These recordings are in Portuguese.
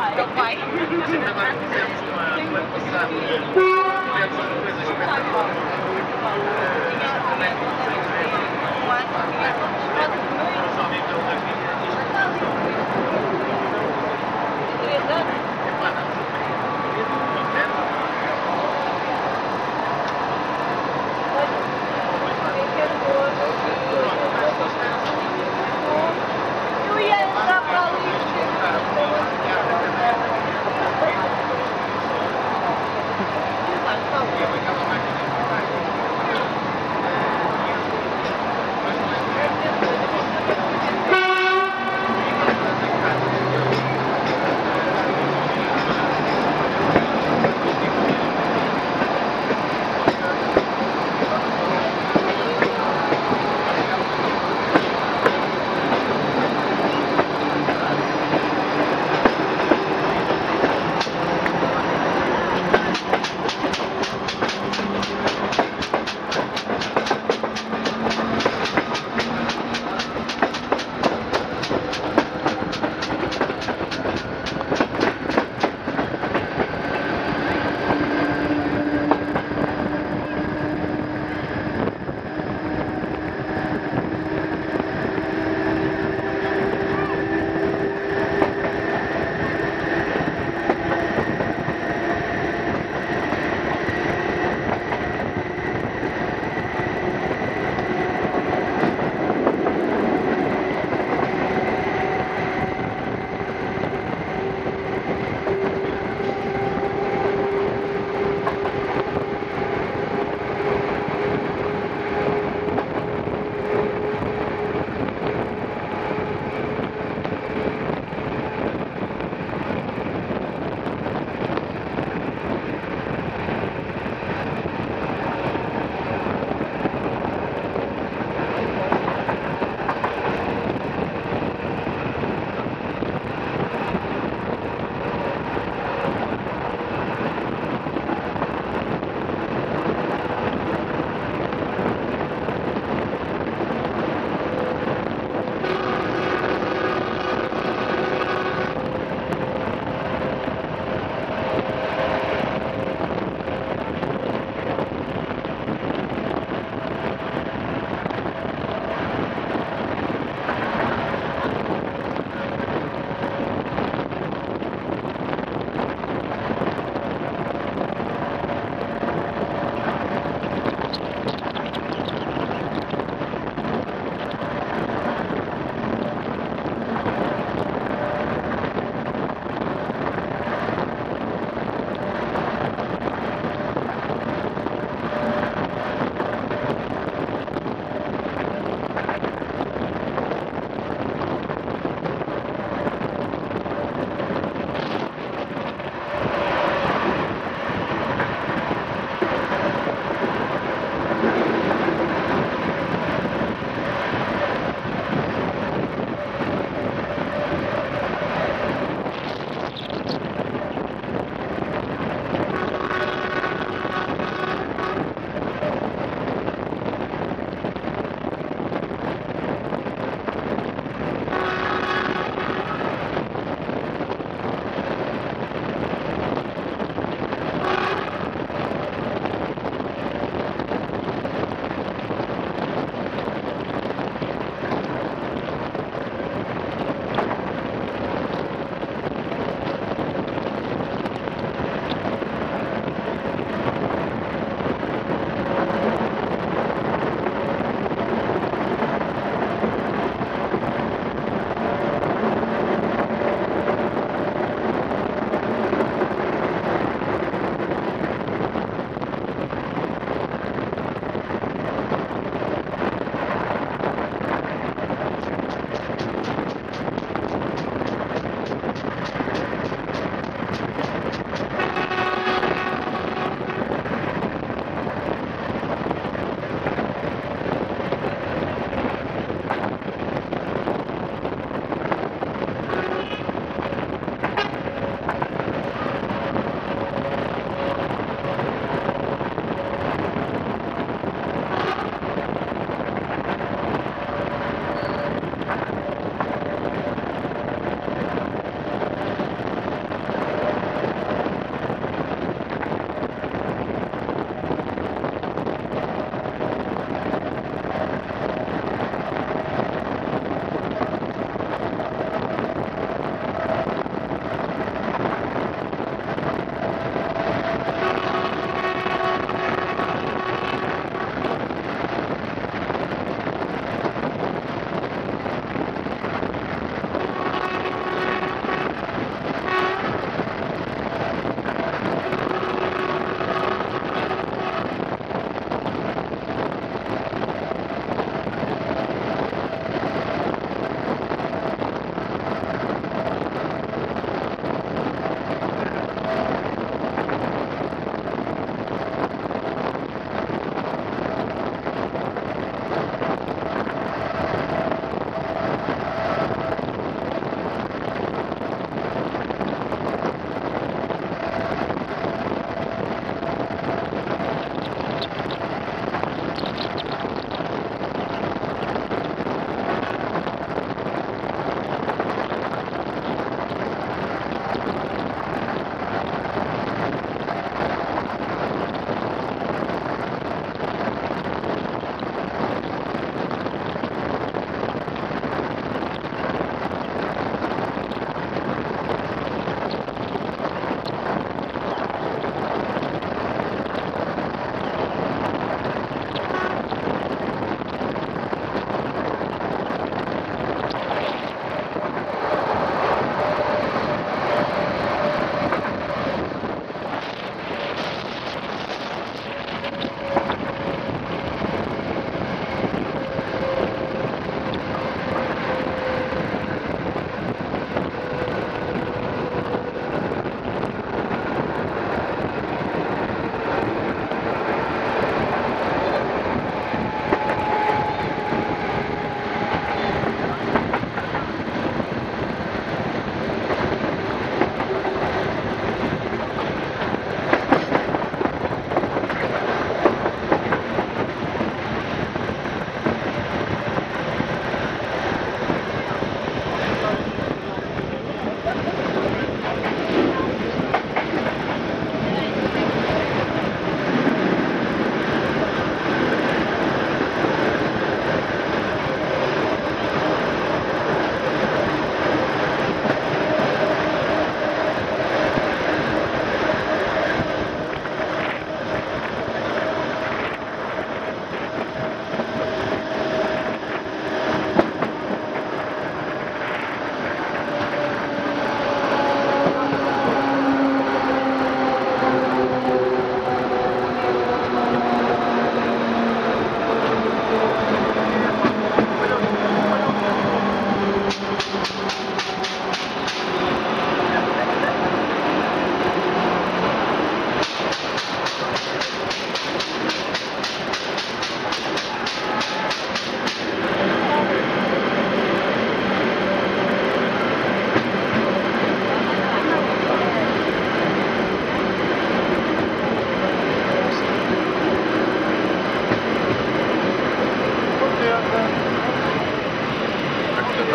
pai. Meu pai. Nós agora fizemos no ano passado, fizemos uma coisa espetacular. É que? Três anos? É não.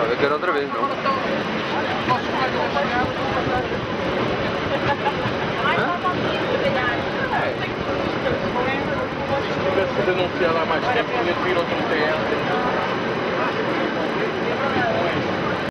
Não, eu quero outra vez, não. Se denunciar lá mais tempo, ele vira outro teatro.